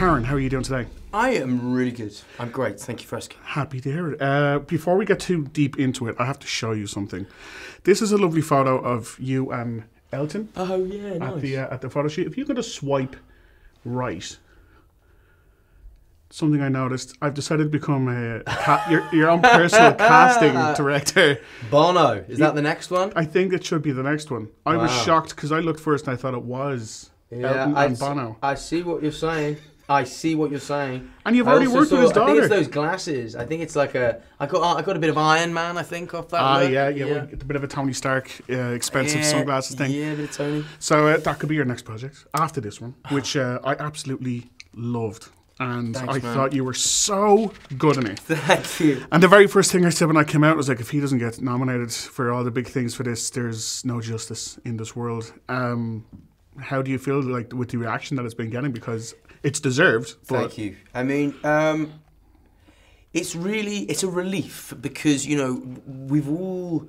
Taron, how are you doing today? I am really good. I'm great. Thank you for asking. Happy to hear it. Uh, before we get too deep into it, I have to show you something. This is a lovely photo of you and Elton Oh yeah, nice. at the uh, at the photo shoot. If you could just swipe right. Something I noticed. I've decided to become a ca- your, your own personal casting director. Bono. Is that the next one? I think it should be the next one. I was Wow. shocked because I looked first and I thought it was Elton I and s- Bono. I see what you're saying. I see what you're saying. And you've I already worked with saw- his I think it's those glasses. I think it's like a. I got. I got a bit of Iron Man. I think off that. Ah, look. yeah, yeah, well, it's a bit of a Tony Stark uh, expensive Yeah, sunglasses thing. Yeah, a bit of Tony. So uh, that could be your next project after this one, which uh, I absolutely loved. And Thanks, I man. thought you were so good in it. Thank you. And the very first thing I said when I came out was like, if he doesn't get nominated for all the big things for this, there's no justice in this world. Um, how do you feel like with the reaction that it's been getting? Because it's deserved. Thank you. I mean, um, it's really it's a relief because you know we've all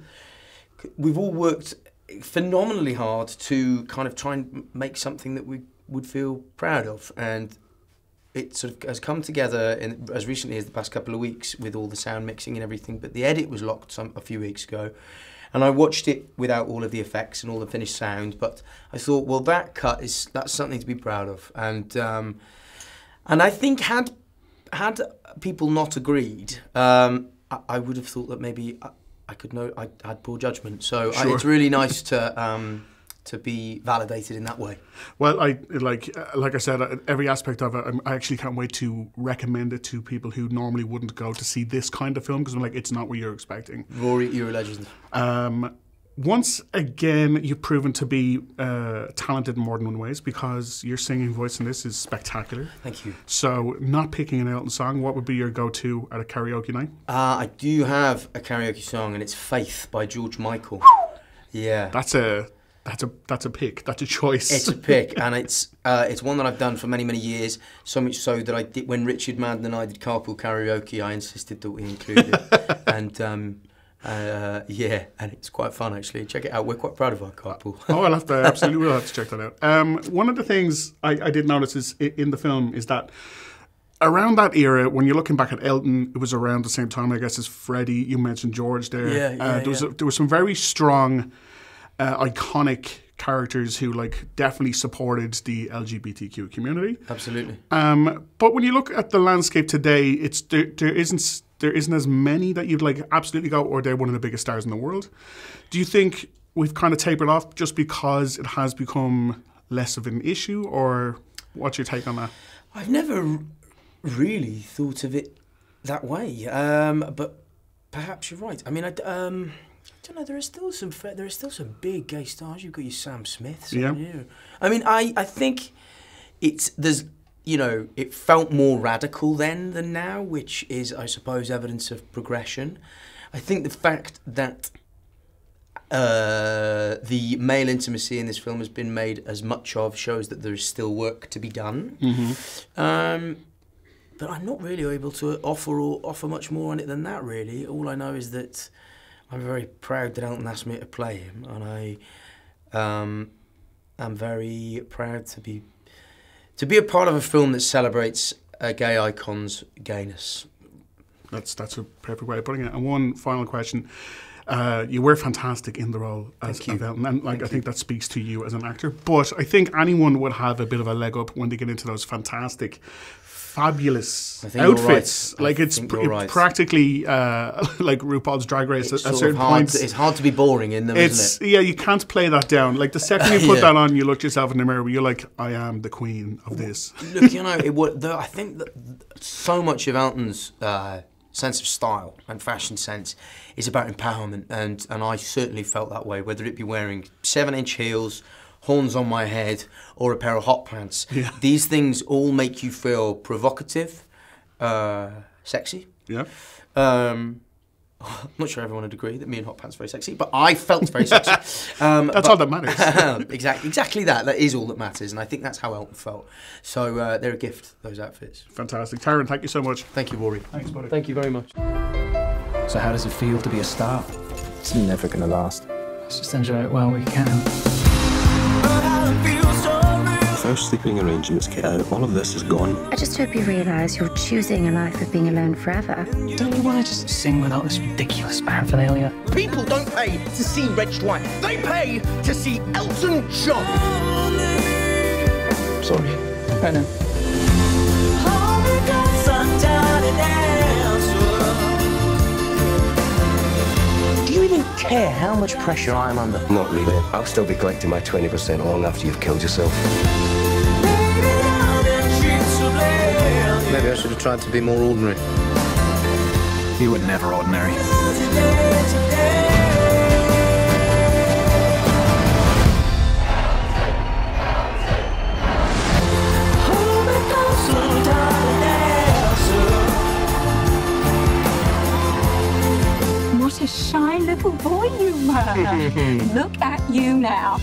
we've all worked phenomenally hard to kind of try and make something that we would feel proud of, and it sort of has come together in, as recently as the past couple of weeks with all the sound mixing and everything. But the edit was locked some a few weeks ago, and I watched it without all of the effects and all the finished sound. But I thought, well, that cut is that's something to be proud of, and um, and I think had had people not agreed, um, I, I would have thought that maybe I, I could know I had poor judgment. So I, it's really nice to um, to be validated in that way. Well, I like like I said, uh, every aspect of it. I actually can't wait to recommend it to people who normally wouldn't go to see this kind of film because I'm like, it's not what you're expecting. Rory, you're a legend. Um, once again, you've proven to be uh, talented in more than one ways because your singing voice in this is spectacular. Thank you. So, not picking an Elton song, what would be your go-to at a karaoke night? Uh, I do have a karaoke song, and it's "Faith" by George Michael. Yeah, That's a that's a that's a pick. That's a choice. it's a pick, and it's uh, it's one that I've done for many many years. So much so that I did when Richard Madden and I did carpool karaoke, I insisted that we include it. and um, uh, yeah, and it's quite fun actually. Check it out. We're quite proud of our carpool. oh, I'll have to absolutely We'll have to check that out. Um, one of the things I, I did notice is in the film is that around that era, when you're looking back at Elton, it was around the same time, I guess, as Freddie. You mentioned George there. Yeah, yeah, uh, there was yeah. a, there was some very strong, uh, iconic characters who like definitely supported the LGBTQ community. Absolutely. Um, but when you look at the landscape today, it's there, there isn't there isn't as many that you'd like absolutely go, or they're one of the biggest stars in the world. Do you think we've kind of tapered off just because it has become less of an issue, or what's your take on that? I've never really thought of it that way, um, but perhaps you're right. I mean, I um, I don't know. There are still some there are still some big gay stars. You've got your Sam Smiths. Yeah. you? I mean, I, I think it's there's you know it felt more radical then than now, which is I suppose evidence of progression. I think the fact that uh, the male intimacy in this film has been made as much of shows that there is still work to be done. Um, but I'm not really able to offer or offer much more on it than that. Really, all I know is that I'm very proud that Elton asked me to play him, and I um, am very proud to be to be a part of a film that celebrates a gay icon's gayness. That's that's a perfect way of putting it. And one final question. Uh, you were fantastic in the role as Thank Elton, and like I think that speaks to you as an actor. But I think anyone would have a bit of a leg up when they get into those fantastic, fabulous I think you're outfits. right. I Like it's pr- right. practically uh, like RuPaul's Drag Race It's at, at certain points. To, it's hard to be boring in them, It's isn't it? yeah, you can't play that down. Like the second you put Yeah. that on, you look yourself in the mirror. You're like, I am the queen of this. Look, you know, it would. The, I think that so much of Elton's uh, sense of style and fashion sense is about empowerment, and and I certainly felt that way. Whether it be wearing seven-inch heels, horns on my head, or a pair of hot pants, Yeah. these things all make you feel provocative, uh, sexy. Yeah, Um, I'm not sure everyone would agree that me in hot pants are very sexy, but I felt very sexy. Um, that's but- all that matters. exactly, exactly that. That is all that matters, and I think that's how Elton felt. So uh, they're a gift. Those outfits. Fantastic, Taron. Thank you so much. Thank you, Rory. Thanks, buddy. Thank you very much. So how does it feel to be a star? It's never gonna last. Let's just enjoy it while we can. Our sleeping arrangements get out, all of this is gone. I just hope you realise you're choosing a life of being alone forever. Don't you want to just sing without this ridiculous paraphernalia? People don't pay to see Reg Dwight. They pay to see Elton John. Sorry. I know. Care how much pressure I'm under? Not really. I'll still be collecting my 20% long after you've killed yourself. Maybe I should have tried to be more ordinary. You were never ordinary. Look at you now.